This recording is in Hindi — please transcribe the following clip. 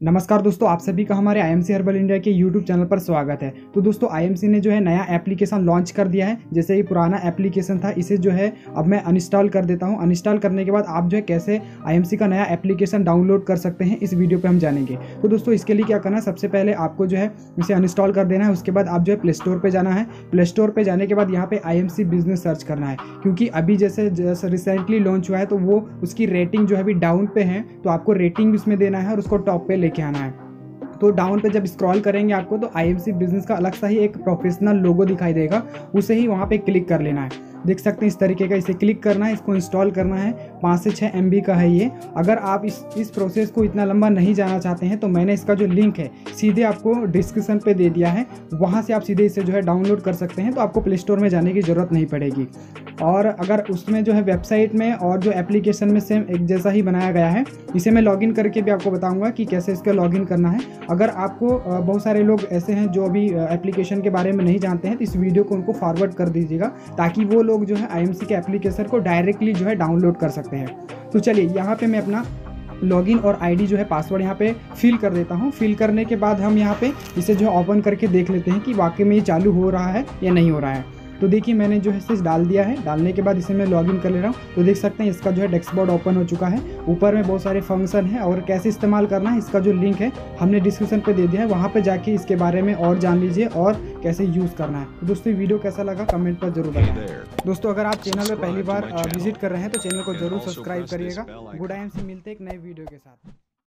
नमस्कार दोस्तों, आप सभी का हमारे आईएमसी हर्बल इंडिया के यूट्यूब चैनल पर स्वागत है। तो दोस्तों आईएमसी ने जो है नया एप्लीकेशन लॉन्च कर दिया है। जैसे ये पुराना एप्लीकेशन था, इसे जो है अब मैं अनइंस्टॉल कर देता हूँ। अनइंस्टॉल करने के बाद आप जो है कैसे आईएमसी का नया एप्लीकेशन डाउनलोड कर सकते हैं, इस वीडियो पर हम जानेंगे। तो दोस्तों, इसके लिए क्या करना है? सबसे पहले आपको जो है इसे अनइंस्टॉल कर देना है। उसके बाद आप जो है प्ले स्टोर पर जाना है। प्ले स्टोर पर जाने के बाद यहाँ पर आई बिज़नेस सर्च करना है। क्योंकि अभी जैसे रिसेंटली लॉन्च हुआ है तो वो उसकी रेटिंग जो है अभी डाउन पे है। तो आपको रेटिंग उसमें देना है और उसको टॉप पे लेके आना है। तो डाउन पे जब स्क्रॉल करेंगे आपको तो आई बिज़नेस का अलग सा ही एक प्रोफेशनल लोगो दिखाई देगा। उसे ही वहाँ पे क्लिक कर लेना है। देख सकते हैं इस तरीके का इसे क्लिक करना है, इसको इंस्टॉल करना है। पाँच से छः एम का है ये। अगर आप इस इस प्रोसेस को इतना लंबा नहीं जाना चाहते हैं तो मैंने इसका जो लिंक है, सीधे आपको डिस्क्रिप्शन पे दे दिया है। वहाँ से आप सीधे इसे जो है डाउनलोड कर सकते हैं तो आपको प्ले स्टोर में जाने की ज़रूरत नहीं पड़ेगी। और अगर उसमें जो है वेबसाइट में और जो एप्लीकेशन में सेम एक जैसा ही बनाया गया है, इसे मैं लॉगिन करके भी आपको बताऊँगा कि कैसे इसका लॉगिन करना है। अगर आपको बहुत सारे लोग ऐसे हैं जो अभी एप्लीकेशन के बारे में नहीं जानते हैं तो इस वीडियो को उनको फॉरवर्ड कर दीजिएगा, ताकि वो लोग जो है आईएमसी के एप्लीकेशन को डायरेक्टली जो है डाउनलोड कर सकते हैं। तो चलिए, यहाँ पर मैं अपना लॉगिन और आईडी जो है पासवर्ड यहाँ पे फिल कर देता हूँ। फिल करने के बाद हम यहाँ पे इसे जो है ओपन करके देख लेते हैं कि वाकई में ये चालू हो रहा है या नहीं हो रहा है। तो देखिए मैंने जो है इसे डाल दिया है। डालने के बाद इसे मैं लॉगिन कर ले रहा हूँ। तो देख सकते हैं इसका जो है डेस्कबोर्ड ओपन हो चुका है। ऊपर में बहुत सारे फ़ंक्शन है और कैसे इस्तेमाल करना है इसका जो लिंक है हमने डिस्क्रिप्शन पे दे दिया है। वहाँ पे जाके इसके बारे में और जान लीजिए और कैसे यूज़ करना है। तो दोस्तों वीडियो कैसा लगा कमेंट पर ज़रूर बताएँ दोस्तों अगर आप चैनल पर पहली बार विज़िट कर रहे हैं तो चैनल को ज़रूर सब्सक्राइब करिएगा। गुड आइम से मिलते एक नए वीडियो के साथ।